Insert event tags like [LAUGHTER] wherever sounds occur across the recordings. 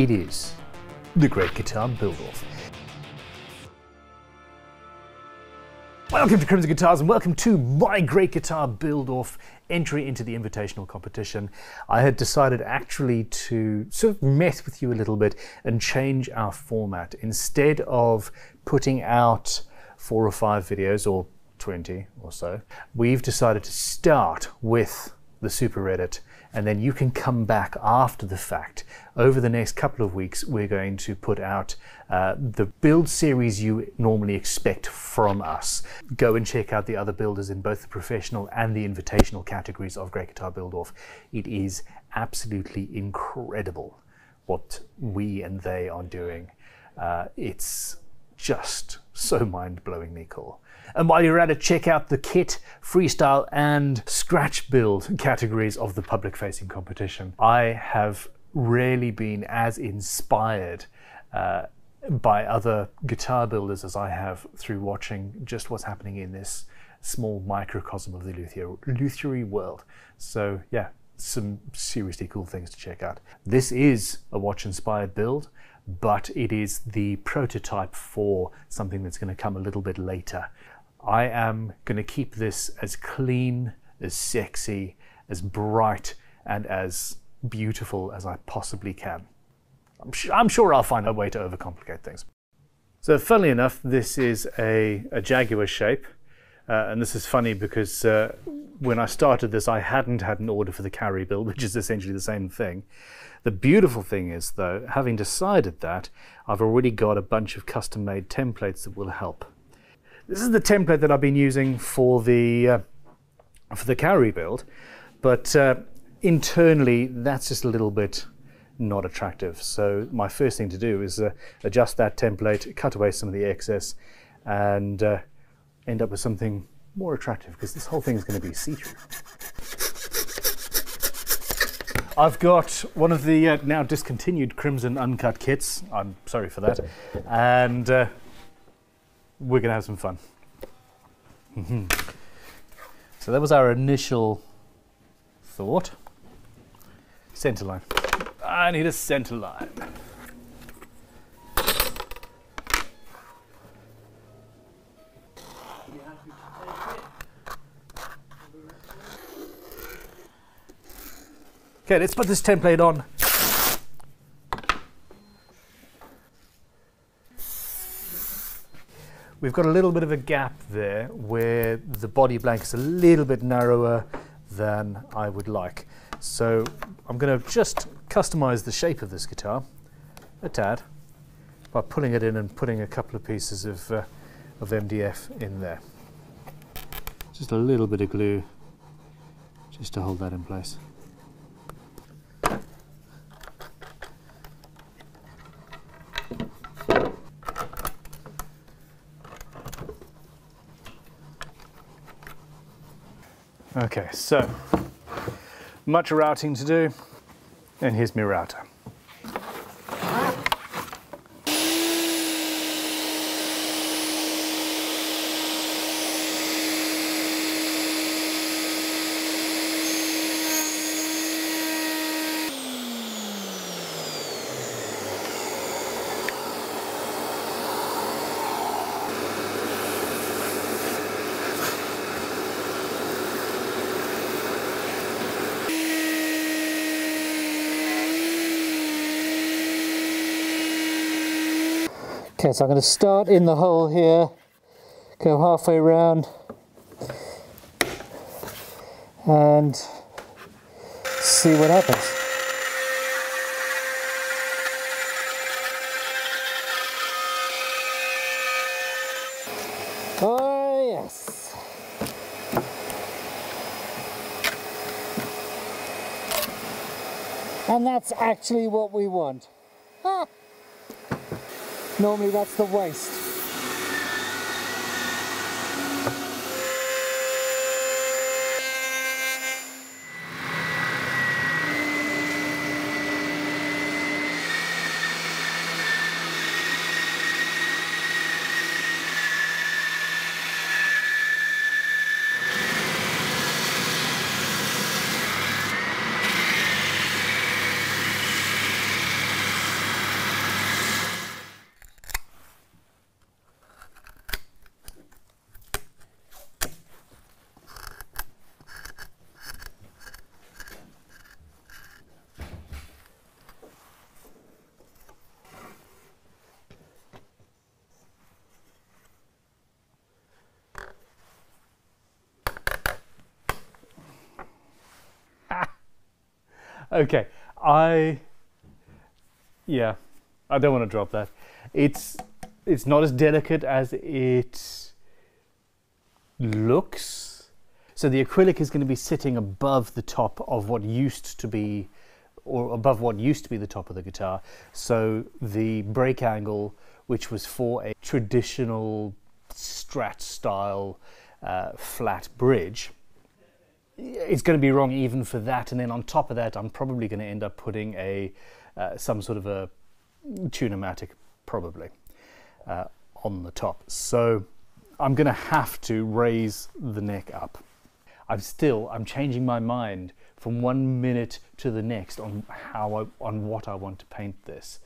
It is the Great Guitar Build-Off. Welcome to Crimson Guitars and welcome to my Great Guitar Build-Off entry into the invitational competition. I had decided actually to sort of mess with you a little bit and change our format. Instead of putting out four or five videos or 20 or so, we've decided to start with the super Reddit and then you can come back after the fact. Over the next couple of weeks, we're going to put out uh, the build series you normally expect from us. Go and check out the other builders in both the professional and the invitational categories of Great Guitar Build Off. It is absolutely incredible what we and they are doing. Uh, it's just so mind blowingly cool. And while you're at it, check out the kit, freestyle, and scratch build categories of the public facing competition. I have rarely been as inspired. Uh, by other guitar builders as I have through watching just what's happening in this small microcosm of the luthier, luthiery world. So yeah, some seriously cool things to check out. This is a watch inspired build but it is the prototype for something that's going to come a little bit later. I am going to keep this as clean, as sexy, as bright, and as beautiful as I possibly can. I'm, I'm sure I'll find a way to overcomplicate things. So, funnily enough, this is a, a Jaguar shape. Uh, and this is funny because uh, when I started this, I hadn't had an order for the carry build, [LAUGHS] which is essentially the same thing. The beautiful thing is, though, having decided that, I've already got a bunch of custom made templates that will help. This is the template that I've been using for the, uh, for the carry build, but uh, internally, that's just a little bit not attractive. So my first thing to do is uh, adjust that template, cut away some of the excess, and uh, end up with something more attractive because this whole thing is going to be see-through. I've got one of the uh, now discontinued Crimson Uncut kits. I'm sorry for that. And uh, we're going to have some fun. Mm-hmm. so that was our initial thought. Center line. I need a center line. Okay, let's put this template on. We've got a little bit of a gap there where the body blank is a little bit narrower than I would like. So I'm going to just customize the shape of this guitar a tad by pulling it in and putting a couple of pieces of, uh, of MDF in there. Just a little bit of glue just to hold that in place. Okay, so much routing to do, and here's my router. Okay, so I'm going to start in the hole here, go halfway around, and see what happens. Oh yes! And that's actually what we want. Normally that's the waste. Okay, I yeah, I don't want to drop that. It's it's not as delicate as it looks. So the acrylic is going to be sitting above the top of what used to be or above what used to be the top of the guitar. So the break angle, which was for a traditional Strat style uh, flat bridge, it's going to be wrong even for that. And then on top of that, I'm probably going to end up putting a uh, some sort of a Tune-o-matic, probably, uh, on the top. So I'm going to have to raise the neck up. I'm still, I'm changing my mind from one minute to the next on how I, on what I want to paint this.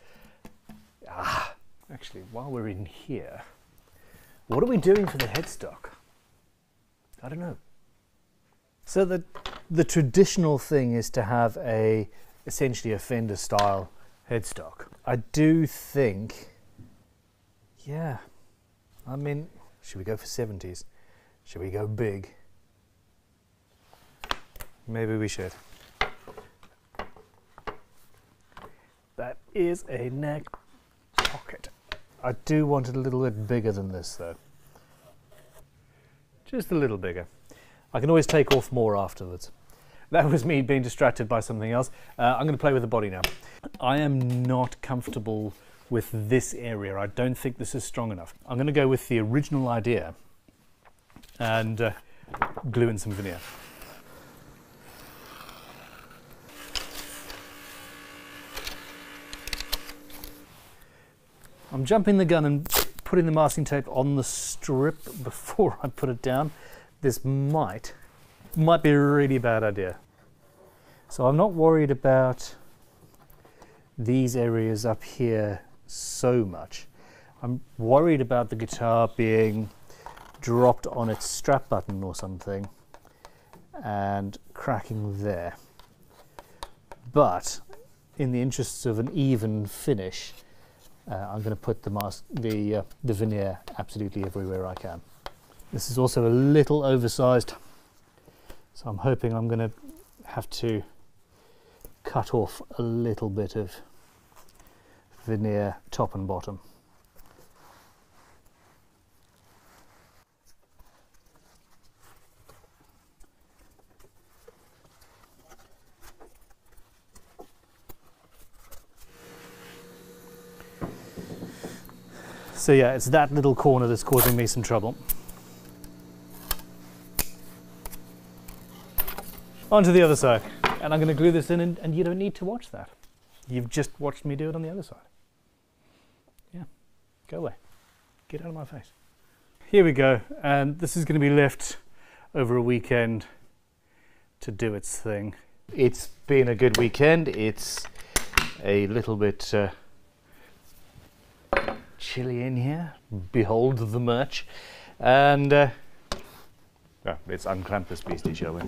Ah, actually, while we're in here, what are we doing for the headstock? I don't know. So the the traditional thing is to have a essentially a Fender style headstock. I do think, yeah. I mean, should we go for 70s? Should we go big? Maybe we should. That is a neck pocket. I do want it a little bit bigger than this though. Just a little bigger. I can always take off more afterwards. That was me being distracted by something else. Uh, I'm going to play with the body now. I am not comfortable with this area. I don't think this is strong enough. I'm going to go with the original idea and uh, glue in some veneer. I'm jumping the gun and putting the masking tape on the strip [LAUGHS] before I put it down. This might, might be a really bad idea. So I'm not worried about these areas up here so much. I'm worried about the guitar being dropped on its strap button or something and cracking there. But in the interests of an even finish, uh, I'm going to put the mask, the uh, the veneer absolutely everywhere I can. This is also a little oversized, so I'm hoping I'm going to have to cut off a little bit of veneer top and bottom. So yeah, it's that little corner that's causing me some trouble. On to the other side. And I'm going to glue this in and, and, you don't need to watch that. You've just watched me do it on the other side. Yeah, go away. Get out of my face. Here we go. And this is going to be left over a weekend to do its thing. It's been a good weekend. It's a little bit... Uh, chilly in here. Behold the merch. And uh, well, let's unclamp this beastie, shall we?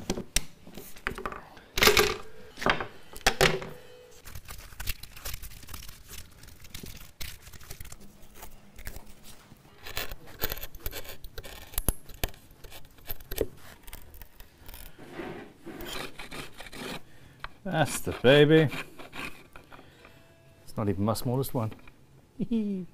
That's the baby. It's not even my smallest one. [LAUGHS]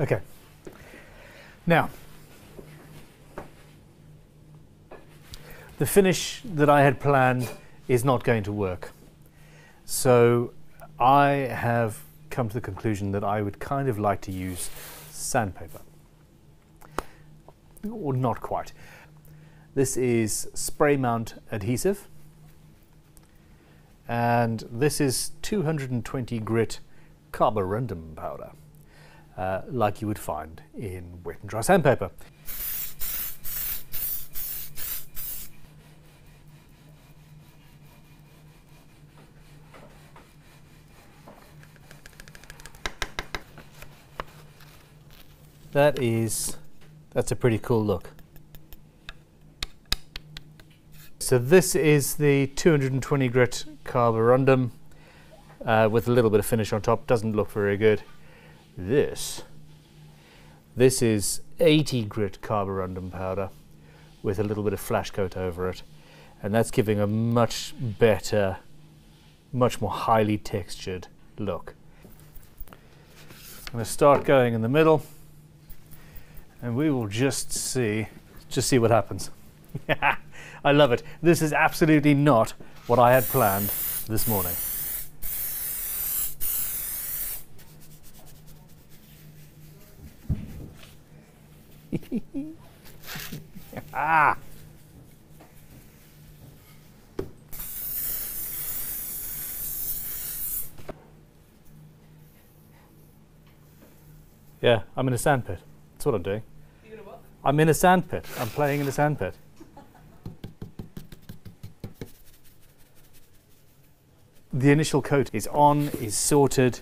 Okay. Now, the finish that I had planned is not going to work. So I have come to the conclusion that I would kind of like to use sandpaper. Or not quite. This is spray mount adhesive. And this is 220 grit carborundum powder uh, like you would find in wet and dry sandpaper. That is, that's a pretty cool look. So this is the 220 grit carborundum uh, with a little bit of finish on top. Doesn't look very good. This, this is 80 grit carborundum powder with a little bit of flash coat over it. And that's giving a much better, much more highly textured look. I'm going to start going in the middle and we will just see, just see what happens. [LAUGHS] I love it. This is absolutely not what I had planned this morning. [LAUGHS] ah! Yeah, I'm in a sandpit. That's what I'm doing. I'm in a sandpit. I'm playing in a sandpit. the initial coat is on, is sorted,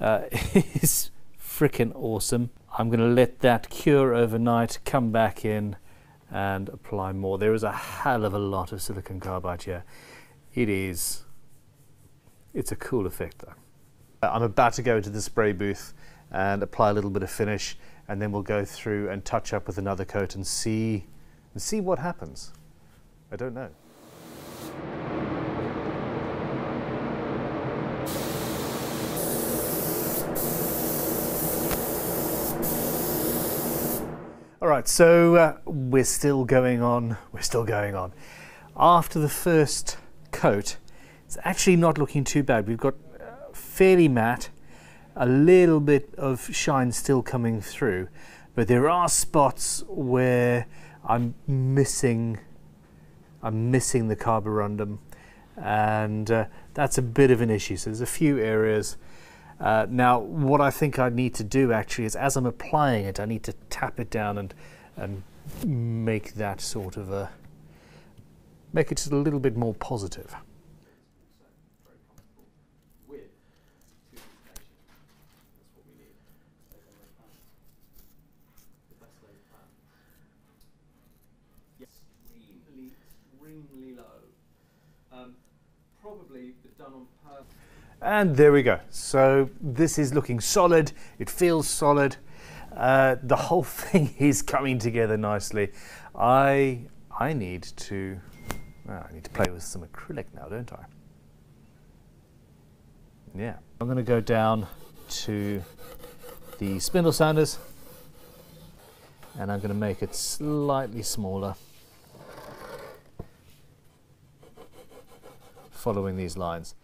uh, [LAUGHS] is freaking awesome. I'm going to let that cure overnight, come back in and apply more. There is a hell of a lot of silicon carbide here. It is, it's a cool effect though. I'm about to go into the spray booth and apply a little bit of finish and then we'll go through and touch up with another coat and see and see what happens. I don't know. All right, so uh, we're still going on. We're still going on. After the first coat, it's actually not looking too bad. We've got uh, fairly matte, a little bit of shine still coming through, but there are spots where I'm missing I'm missing the carborundum and uh, that's a bit of an issue. So there's a few areas. Uh, now, what I think I need to do actually is as I'm applying it, I need to tap it down and, and make that sort of a, make it just a little bit more positive. Probably done on purpose. And there we go. So this is looking solid. It feels solid. Uh, the whole [LAUGHS] thing is coming together nicely. I I need to well, I need to play with some acrylic now, don't I? Yeah. I'm going to go down to the spindle sanders and I'm going to make it slightly smaller. Following these lines.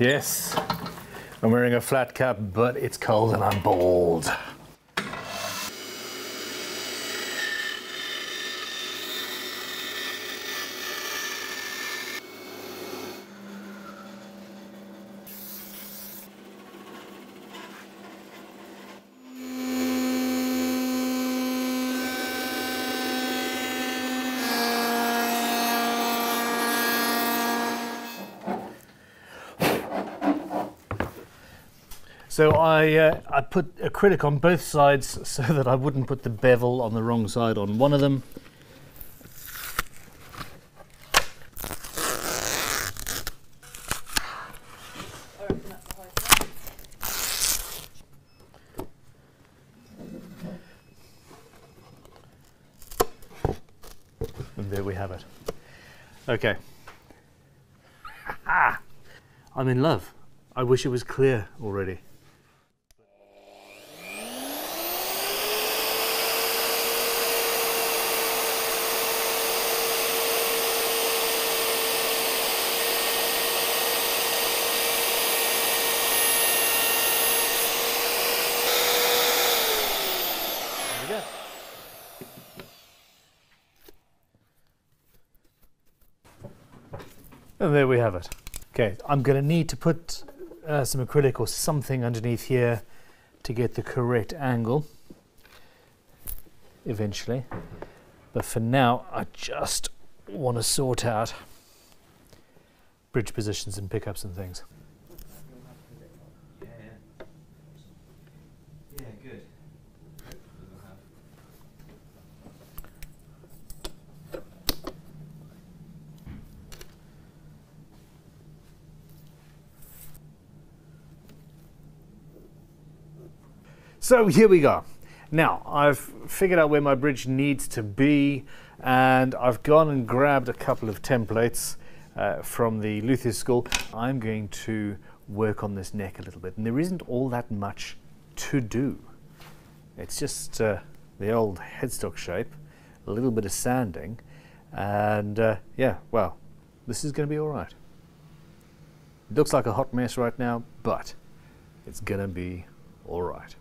Yes, I'm wearing a flat cap, but it's cold and I'm bald. So I, uh, I put acrylic on both sides [LAUGHS] so that I wouldn't put the bevel on the wrong side on one of them. And there we have it. Okay. [LAUGHS] I'm in love. I wish it was clear already. And there we have it. Okay, I'm going to need to put uh, some acrylic or something underneath here to get the correct angle eventually. But for now, I just want to sort out bridge positions and pickups and things. So here we go. Now, I've figured out where my bridge needs to be, and I've gone and grabbed a couple of templates uh, from the Luthier School. I'm going to work on this neck a little bit, and there isn't all that much to do. It's just uh, the old headstock shape, a little bit of sanding, and uh, yeah, well, this is going to be all right. It looks like a hot mess right now, but it's going to be all right.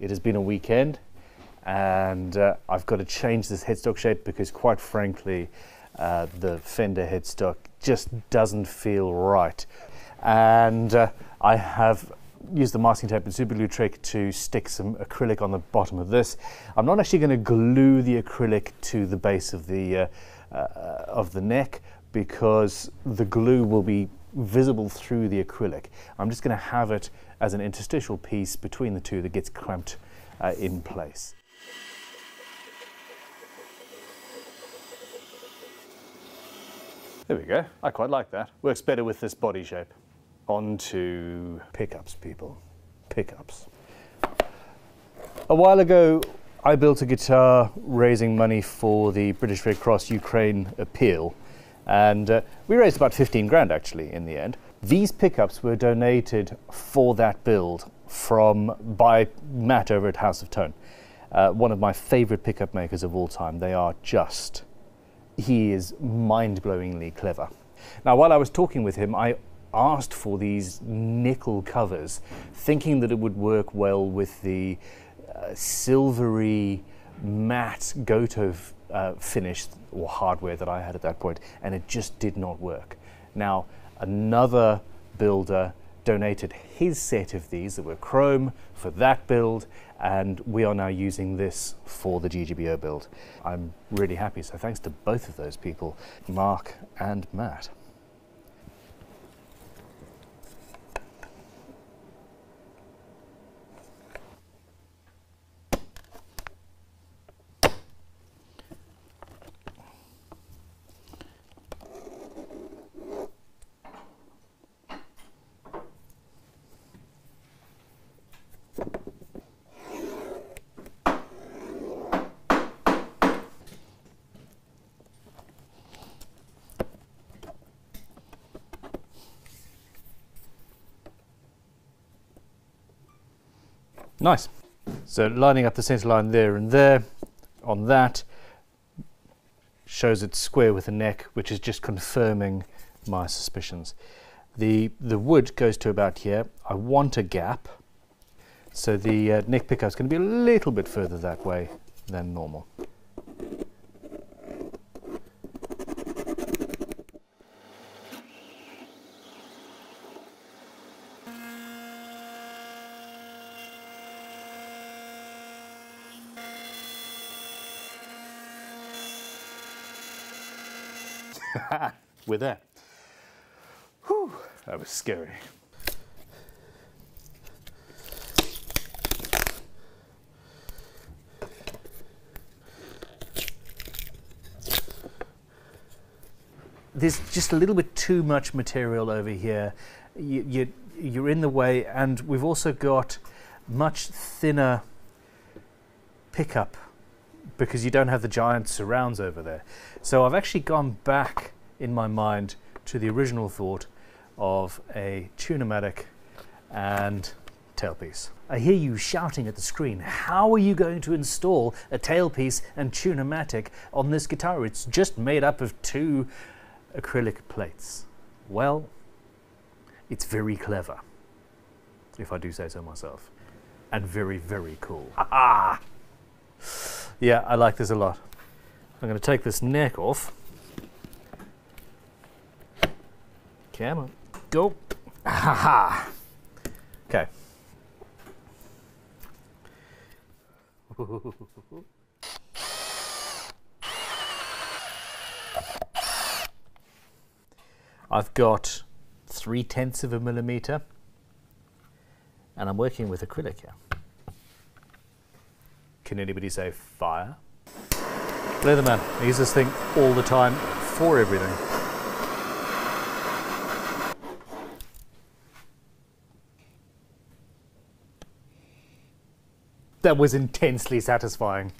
It has been a weekend and uh, I've got to change this headstock shape because quite frankly uh, the fender headstock just doesn't feel right and uh, I have used the masking tape and super glue trick to stick some acrylic on the bottom of this. I'm not actually going to glue the acrylic to the base of the uh, uh, of the neck because the glue will be visible through the acrylic. I'm just going to have it as an interstitial piece between the two that gets clamped uh, in place. There we go. I quite like that. Works better with this body shape. On to pickups, people. Pickups. A while ago, I built a guitar raising money for the British Red Cross Ukraine appeal, and uh, we raised about 15 grand actually in the end. These pickups were donated for that build from by Matt over at House of Tone, uh, one of my favorite pickup makers of all time. They are just, he is mind blowingly clever. Now, while I was talking with him, I asked for these nickel covers, thinking that it would work well with the uh, silvery matte Gotoh uh, finish or hardware that I had at that point, and it just did not work. Now, another builder donated his set of these that were chrome for that build, and we are now using this for the GGBO build. I'm really happy, so thanks to both of those people, Mark and Matt. Nice. So lining up the centre line there and there on that shows it's square with the neck, which is just confirming my suspicions. The, the wood goes to about here. I want a gap. So the uh, neck pickup is going to be a little bit further that way than normal. We're there. Whew, that was scary. There's just a little bit too much material over here. You, you, you're in the way, and we've also got much thinner pickup because you don't have the giant surrounds over there. So I've actually gone back in my mind to the original thought of a Tune-o-matic and tailpiece. I hear you shouting at the screen, how are you going to install a tailpiece and Tune-o-matic on this guitar? It's just made up of two acrylic plates. Well, it's very clever, if I do say so myself, and very, very cool. Ah! Yeah, I like this a lot. I'm going to take this neck off. Come on, go. Ha ha. Okay. I've got three tenths of a millimeter And I'm working with acrylic here. Can anybody say fire? Leatherman, I use this thing all the time for everything. That was intensely satisfying.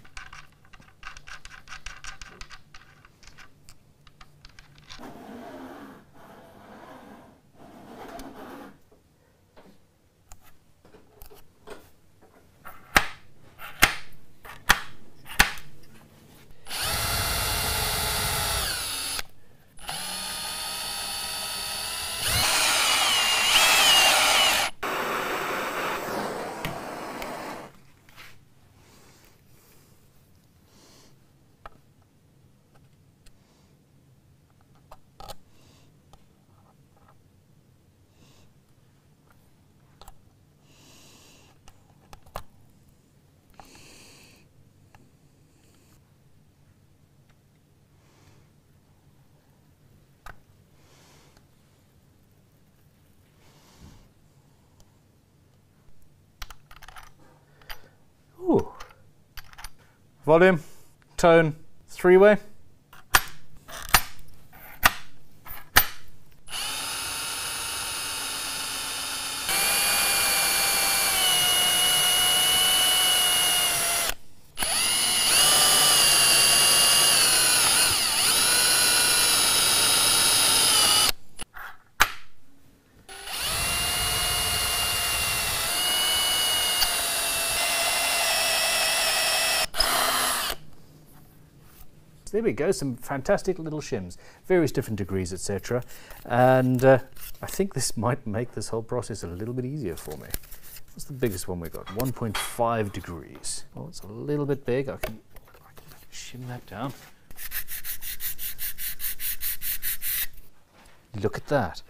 Volume, tone, three there we go, some fantastic little shims, various different degrees, etc. And uh, I think this [LAUGHS] might make this whole process a little bit easier for me. What's the biggest one we got? 1.5 degrees. Well, it's a little bit big. I can, I can shim that down. Look at that.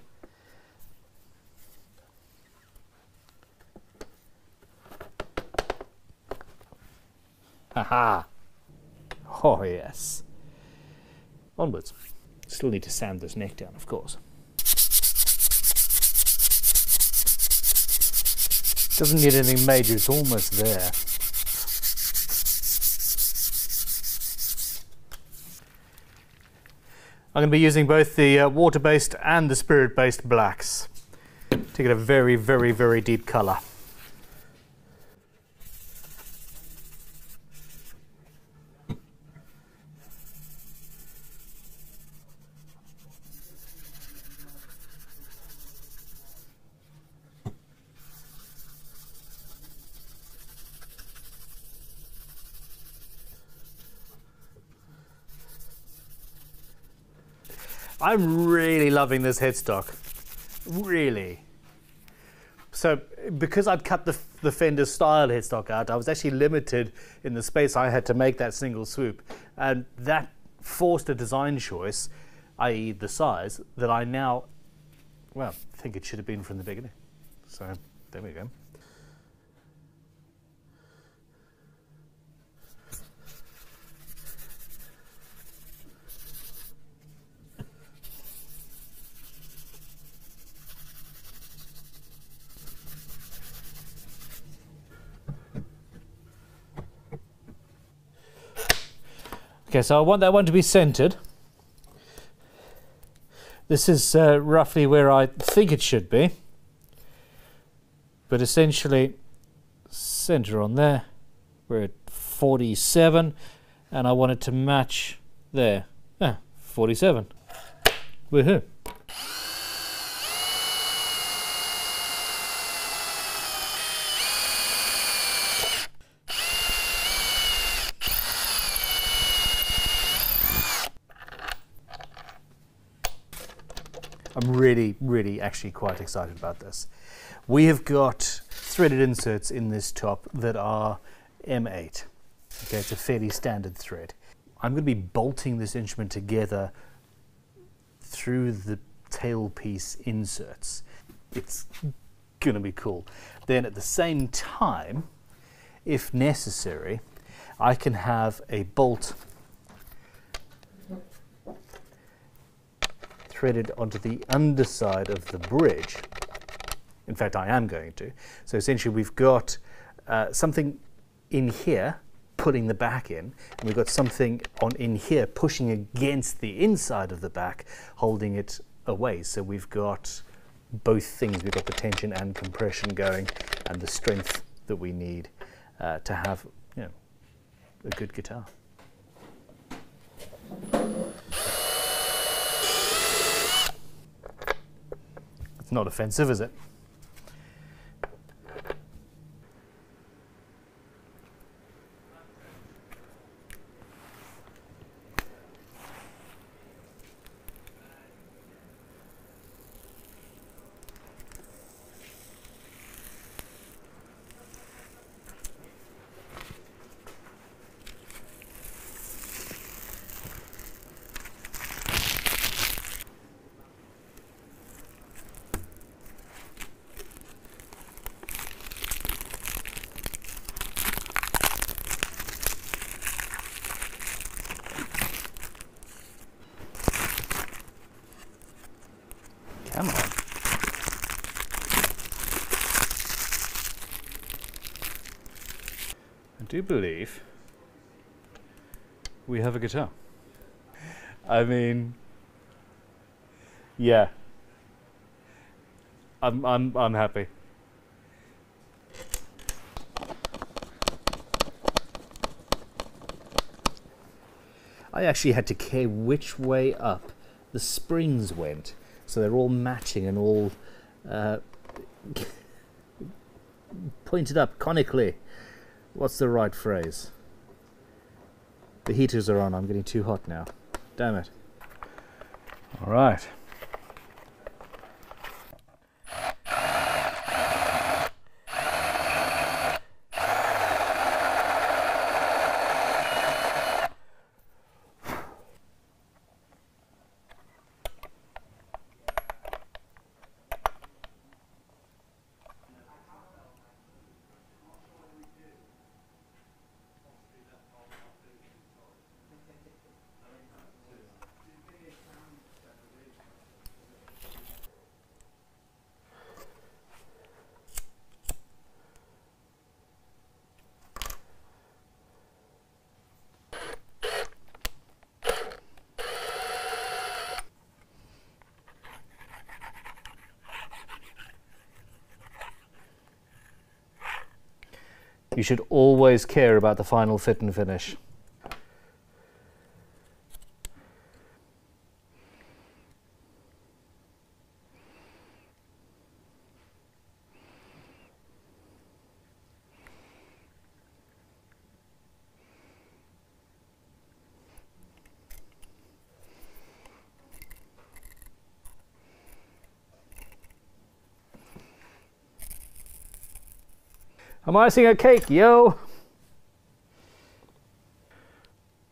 Haha. Oh, yes. Onwards. Still need to sand this neck down, of course. Doesn't need anything major, it's almost there. I'm going to be using both the uh, water-based and the spirit-based blacks to get a very, very, very deep colour. I'm really loving this headstock. Really. So because I'd cut the, the Fender style headstock out, I was actually limited in the space I had to make that single swoop. And that forced a design choice, i.e. the size, that I now, well, think it should have been from the beginning. So there we go. Okay, so I want that one to be centered. This is uh, roughly where I think it should be. But essentially, center on there. We're at 47, and I want it to match there. Ah, 47. Woohoo. I'm really, actually quite excited about this. We have got threaded inserts in this top that are M8. Okay, it's a fairly standard thread. I'm going to be bolting this instrument together through the tailpiece inserts. It's going to be cool. Then at the same time, if necessary, I can have a bolt threaded onto the underside of the bridge In fact, I am going to. So essentially, we've got uh, something in here pulling the back in, and we've got something on in here pushing against the inside of the back, holding it away. So we've got both things. We've got the tension and compression going, and the strength that we need uh, to have you know, a good guitar. It's not offensive, is it? Come on. I do believe we have a guitar. I mean, yeah. I'm I'm I'm happy. I actually had to care which way up the springs went, so they're all matching and all uh, [LAUGHS] pointed up conically. What's the right phrase? The heaters are on. I'm getting too hot now. Damn it. All right. You should always care about the final fit and finish. Icing a cake, yo!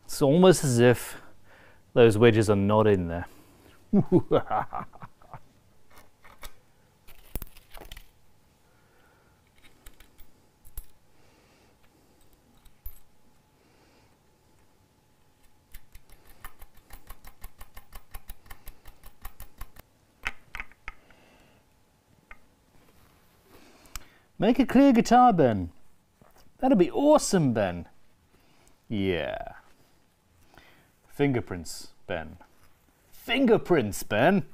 It's almost as if those wedges are not in there. [LAUGHS] Make a clear guitar, Ben. That'd be awesome, Ben. Yeah. Fingerprints, Ben. Fingerprints, Ben.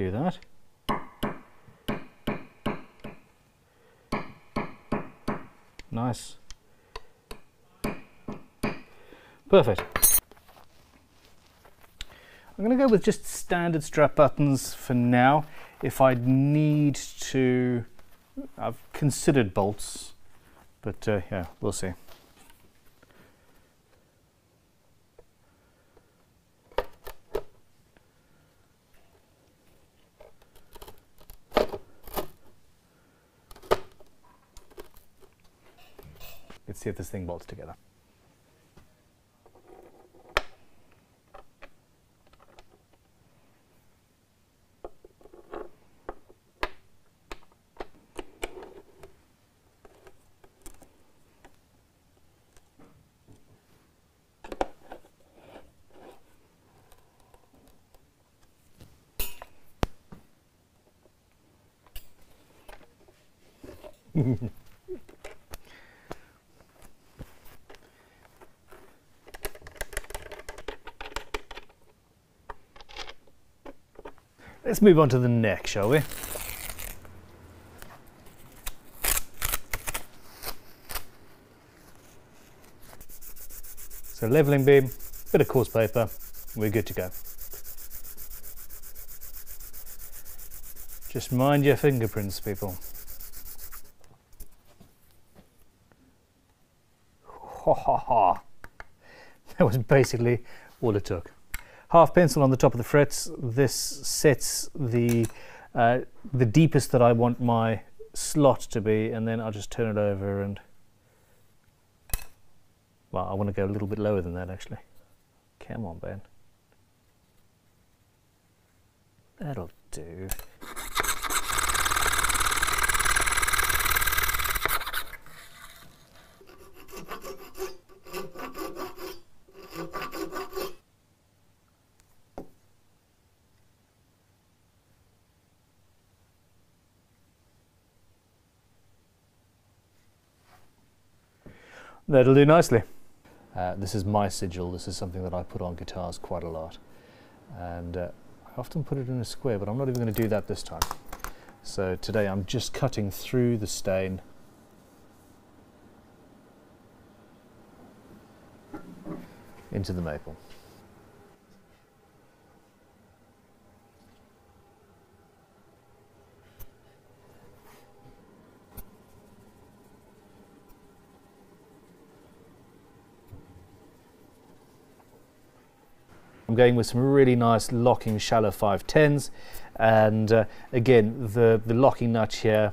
Do that. Nice. Perfect. I'm going to go with just standard strap buttons for now. If I need to, I've considered bolts, but uh, yeah, we'll see. see if this thing bolts together. mm [LAUGHS] Let's move on to the neck, shall we? So leveling beam, bit of coarse paper, we're good to go. Just mind your fingerprints, people. Ha ha ha. That was basically all it took. Half pencil on the top of the frets. This sets the uh, the deepest that I want my slot to be, and then I'll just turn it over and well, I want to go a little bit lower than that actually. Come on, Ben. That'll do. That'll do nicely. Uh, this is my sigil. This is something that I put on guitars quite a lot. And uh, I often put it in a square, but I'm not even going to do that this time. So today I'm just cutting through the stain into the maple. I'm going with some really nice locking shallow 510s and uh, again the, the locking nut here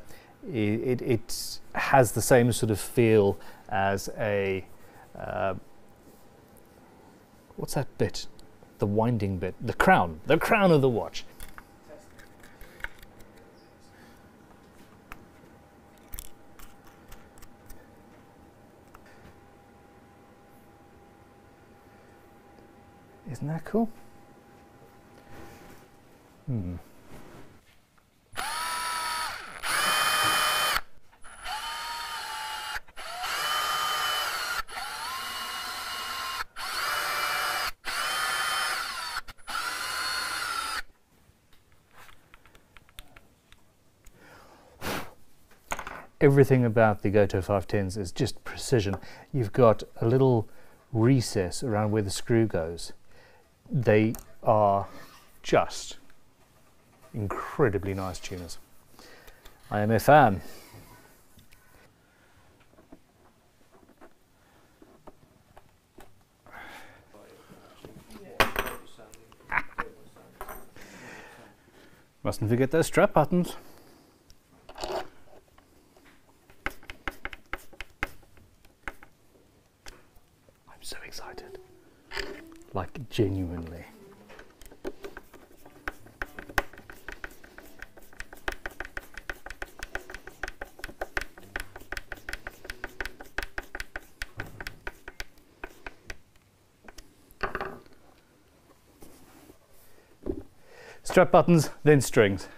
it, it, has the same sort of feel as a uh, what's that bit? The winding bit. The crown. The crown of the watch Isn't that cool? Hmm. everything about the Gotoh 510s is just precision. You've got a little recess around where the screw goes they are just incredibly nice tuners. I am a fan. Mustn't forget those strap buttons. like genuinely. Strap buttons, then strings.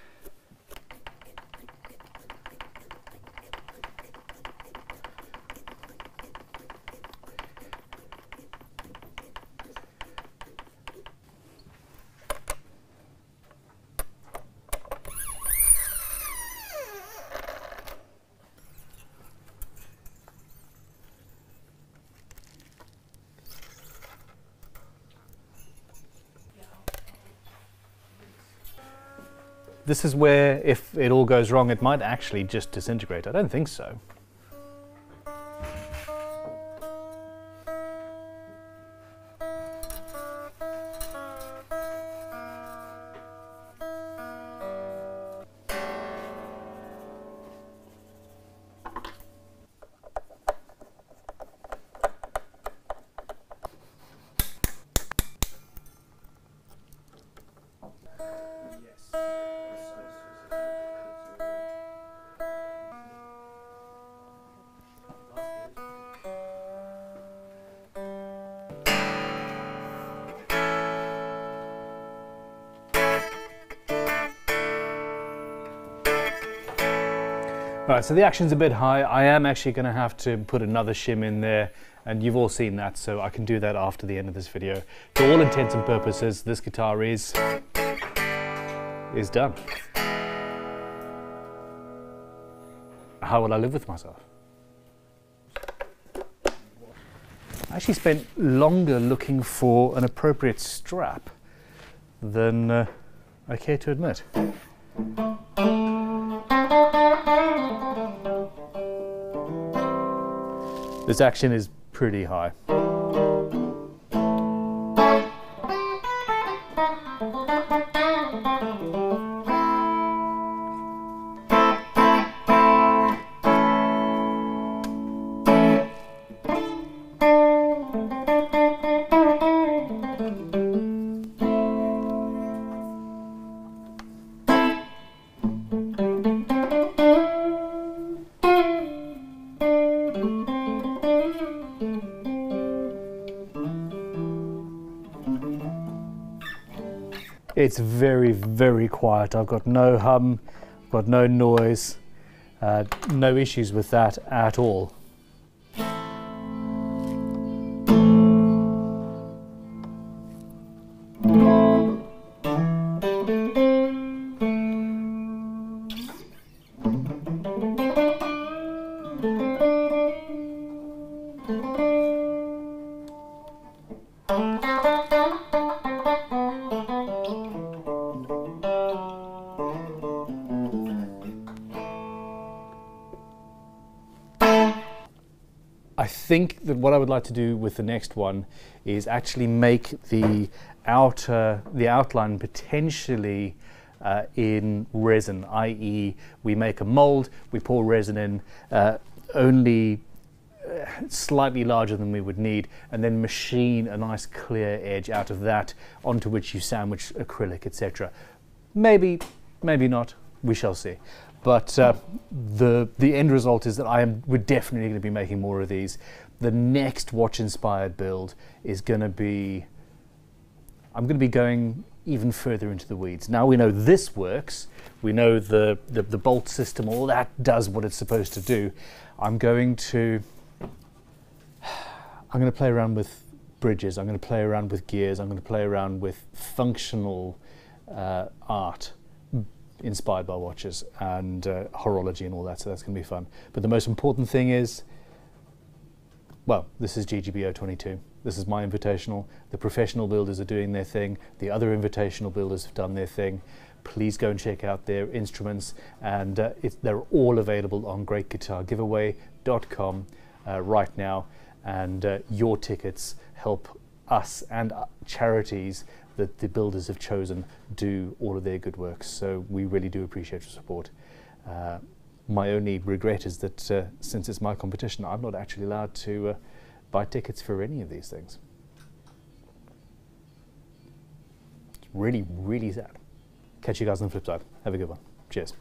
This is where, if it all goes wrong, it might actually just disintegrate. I don't think so. Right, so the action's a bit high. I am actually going to have to put another shim in there, and you've all seen that, so I can do that after the end of this video. For all intents and purposes, this guitar is is done. How will I live with myself? I actually spent longer looking for an appropriate strap than uh, I care to admit. This action is pretty high. It's very, very quiet. I've got no hum, got no noise, uh, no issues with that at all. What I would like to do with the next one is actually make the outer, the outline potentially uh, in resin, i.e. we make a mold, we pour resin in, uh, only uh, slightly larger than we would need, and then machine a nice clear edge out of that onto which you sandwich acrylic, etc. Maybe, maybe not, we shall see. But uh, the the end result is that I am we're definitely going to be making more of these. The next watch inspired build is going to be. I'm going to be going even further into the weeds. Now we know this works. We know the, the, the bolt system, all that does what it's supposed to do. I'm going to [SIGHS] I'm going to play around with bridges. I'm going to play around with gears. I'm going to play around with functional uh, art inspired by watches and uh, horology and all that, so that's going to be fun. But the most important thing is, well, this is GGBO 22. This is my invitational. The professional builders are doing their thing. The other invitational builders have done their thing. Please go and check out their instruments, and uh, they're all available on greatguitargiveaway.com uh, right now. And uh, your tickets help us and uh, charities that the builders have chosen do all of their good works. So we really do appreciate your support. My only regret is that uh, since it's my competition, I'm not actually allowed to uh, buy tickets for any of these things. It's really, really sad. Catch you guys on the flip side. Have a good one. Cheers.